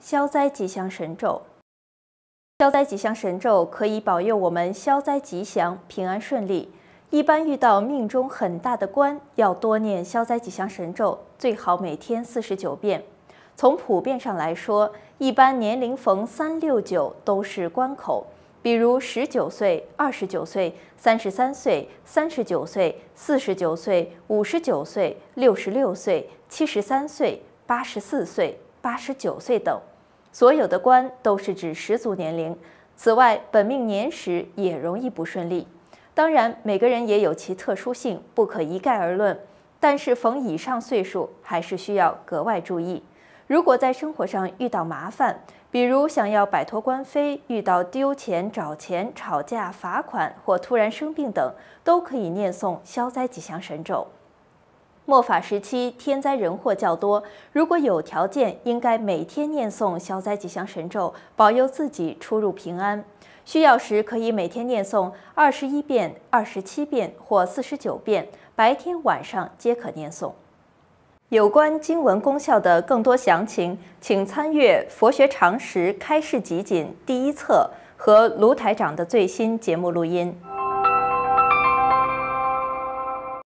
消灾吉祥神咒。消灾吉祥神咒可以保佑我们消灾吉祥、平安顺利。一般遇到命中很大的关，要多念消灾吉祥神咒，最好每天四十九遍。从普遍上来说，一般年龄逢三六九都是关口。比如十九岁、二十九岁、三十三岁、三十九岁、四十九岁、五十九岁、六十六岁、七十三岁、八十四岁、八十九岁等，所有的官都是指十足年龄。此外，本命年时也容易不顺利。当然，每个人也有其特殊性，不可一概而论。但是逢以上岁数，还是需要格外注意。如果在生活上遇到麻烦，比如想要摆脱官非，遇到丢钱、找钱、吵架、罚款或突然生病等，都可以念诵消灾吉祥神咒。末法时期天灾人祸较多，如果有条件，应该每天念诵消灾吉祥神咒，保佑自己出入平安。需要时可以每天念诵二十一遍、二十七遍或四十九遍，白天晚上皆可念诵。有关经文功效的更多详情，请参阅《佛学常识开示集锦》第一册和卢台长的最新节目录音。